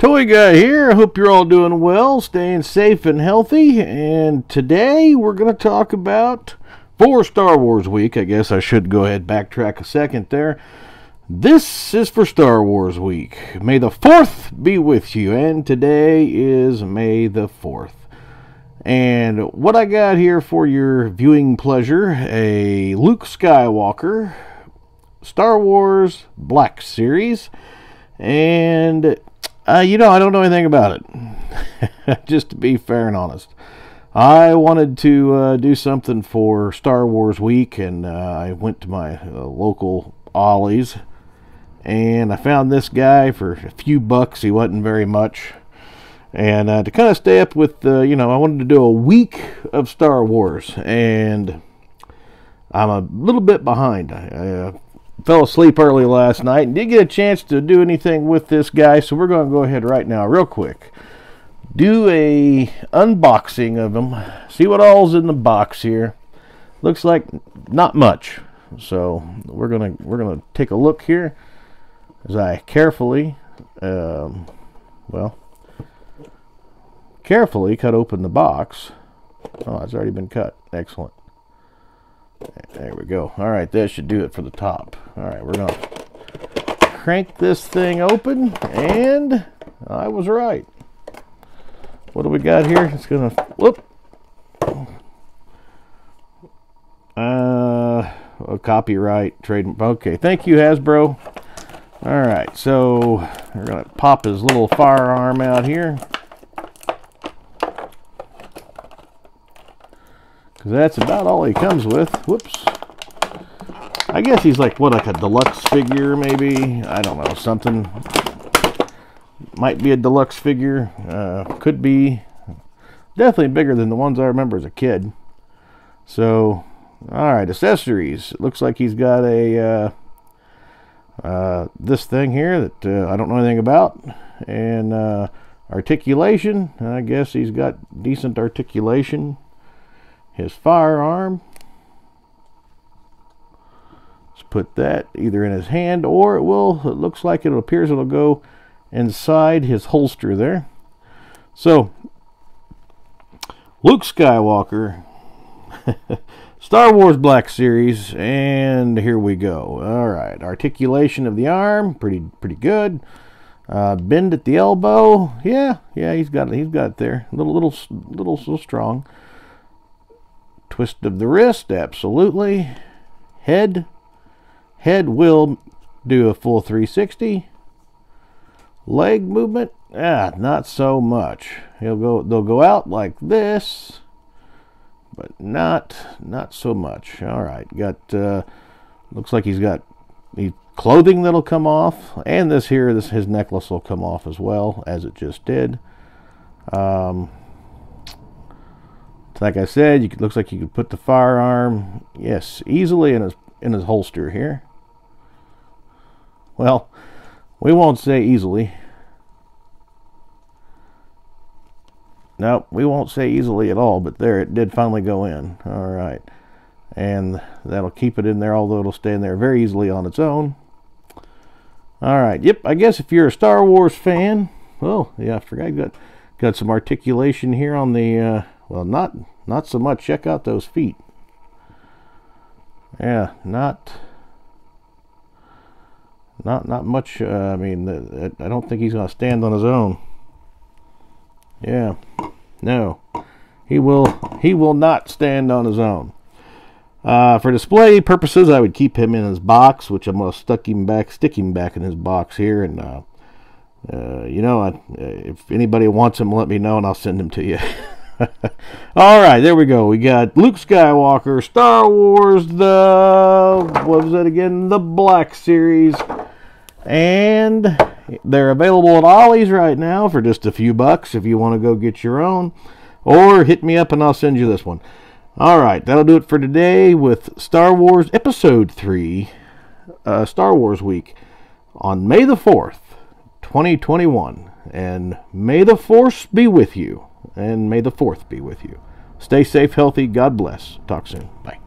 Toy Guy here. I hope you're all doing well, staying safe and healthy. And today we're going to talk about for Star Wars week. I guess I should go ahead backtrack a second there. This is for Star Wars week. May the 4th be with you. And today is May the 4th. And what I got here for your viewing pleasure a Luke Skywalker Star Wars Black Series. And uh, you know, I don't know anything about it. Just to be fair and honest. I wanted to uh, do something for Star Wars Week, and uh, I went to my uh, local Ollie's, and I found this guy for a few bucks. He wasn't very much. And uh, to kind of stay up with, uh, you know, I wanted to do a week of Star Wars, and I'm a little bit behind. I, fell asleep early last night and didn't get a chance to do anything with this guy, so we're going to go ahead right now, real quick. Do a unboxing of him. See what all's in the box here. Looks like not much. So we're gonna we're gonna take a look here as I carefully, um, well, carefully cut open the box. Oh, it's already been cut. Excellent. There we go. All right, that should do it for the top. All right, we're going to crank this thing open, and I was right. What do we got here? It's going to, whoop. Uh, a copyright trade. Okay, thank you, Hasbro. All right, so we're going to pop his little firearm out here. Because that's about all he comes with. Whoops. I guess he's like, what, like a deluxe figure, maybe? I don't know, something. Might be a deluxe figure. Uh, could be. Definitely bigger than the ones I remember as a kid. So, alright, accessories. It looks like he's got a, uh, uh, this thing here that uh, I don't know anything about. And, uh, articulation. I guess he's got decent articulation his firearm. Let's put that either in his hand or it will, it looks like it appears it'll go inside his holster there. So, Luke Skywalker, Star Wars Black Series, and here we go. All right, articulation of the arm, pretty pretty good. Uh, bend at the elbow, yeah, yeah, he's got he's got there. Little little little so strong. Twist of the wrist, absolutely. Head, head will do a full 360. Leg movement, ah, not so much. He'll go, they'll go out like this, but not, not so much. All right, got, uh, looks like he's got he, clothing that'll come off, and this here, this his necklace will come off as well, as it just did. Um, like I said, you could, looks like you could put the firearm, yes, easily in his in his holster here. Well, we won't say easily. No, we won't say easily at all, but there it did finally go in. All right. And that'll keep it in there, although it'll stay in there very easily on its own. All right. Yep, I guess if you're a Star Wars fan, well, yeah, I forgot. Got, got some articulation here on the... Uh, well, not not so much. Check out those feet. Yeah, not not not much. Uh, I mean, I don't think he's going to stand on his own. Yeah, no, he will. He will not stand on his own. Uh, for display purposes, I would keep him in his box, which I'm going to stuck him back, stick him back in his box here, and uh, uh, you know, I, if anybody wants him, let me know, and I'll send him to you. All right, there we go. We got Luke Skywalker, Star Wars, the what was that again? The Black Series, and they're available at Ollie's right now for just a few bucks if you want to go get your own, or hit me up and I'll send you this one. All right, that'll do it for today with Star Wars Episode Three, uh, Star Wars Week, on May the fourth, 2021, and may the Force be with you and may the 4th be with you. Stay safe, healthy. God bless. Talk soon. Bye.